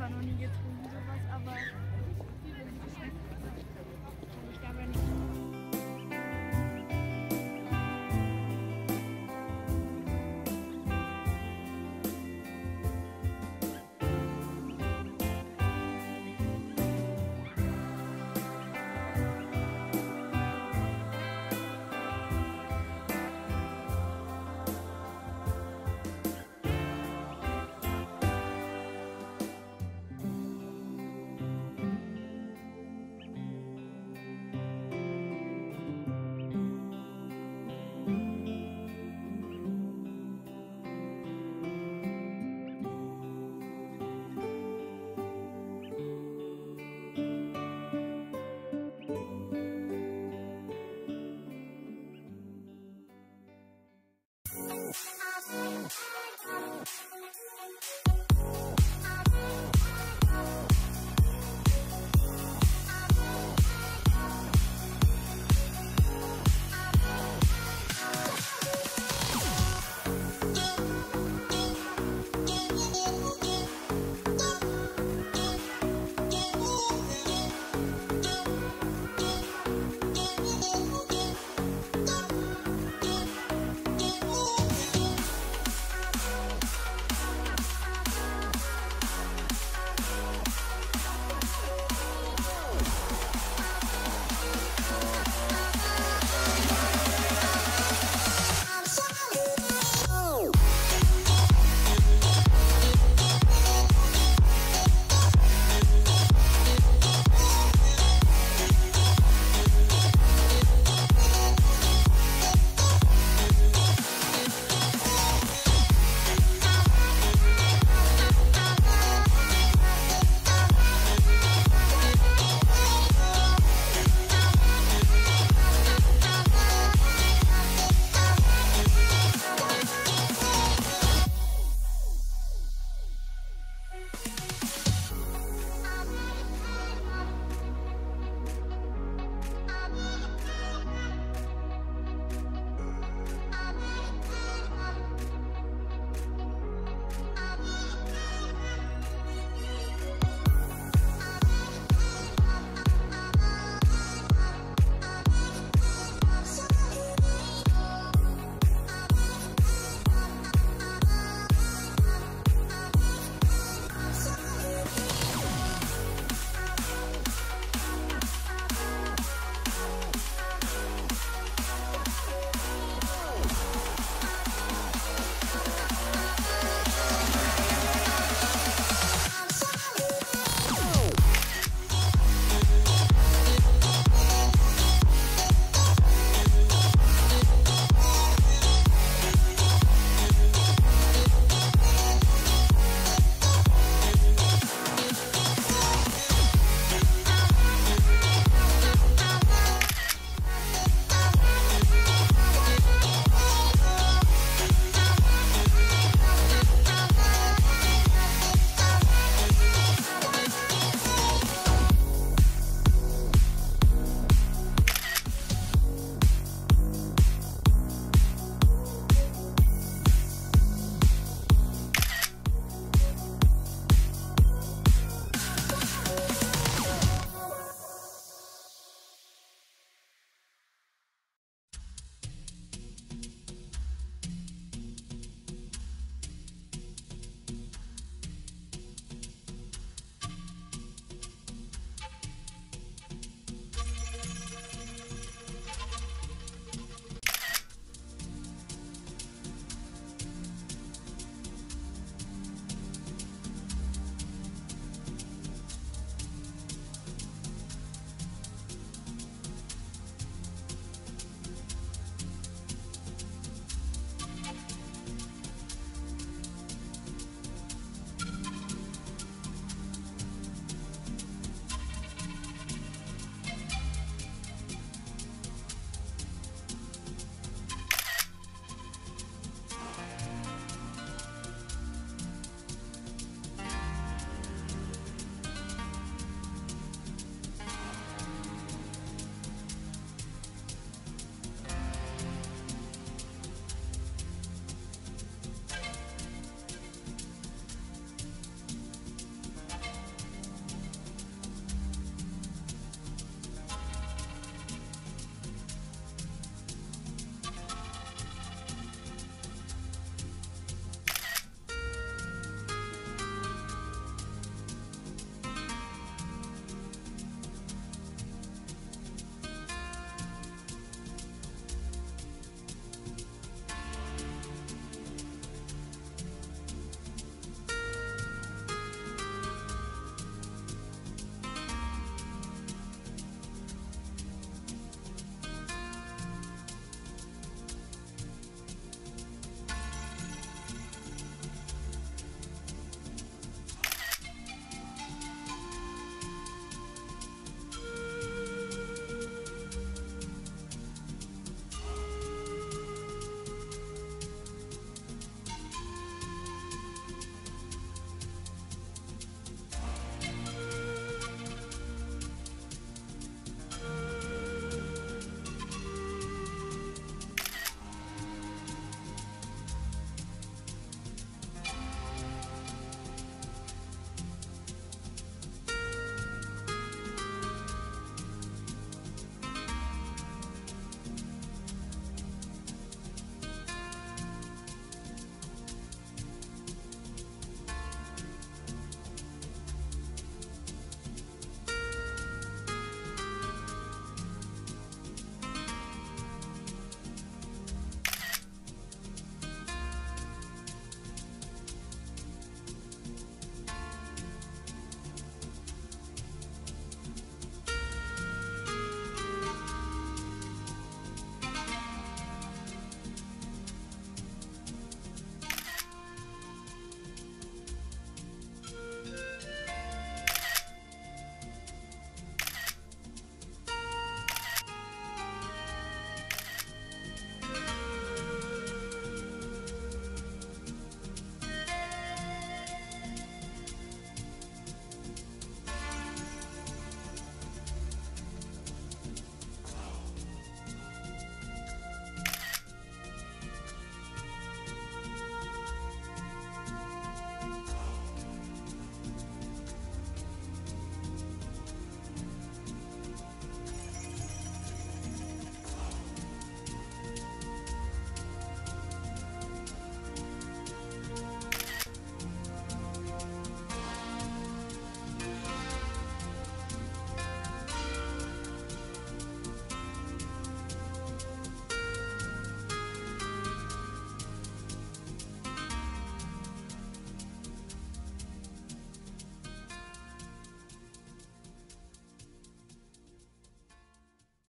zwar noch nie getrunken, sowas, aber